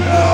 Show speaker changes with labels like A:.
A: No!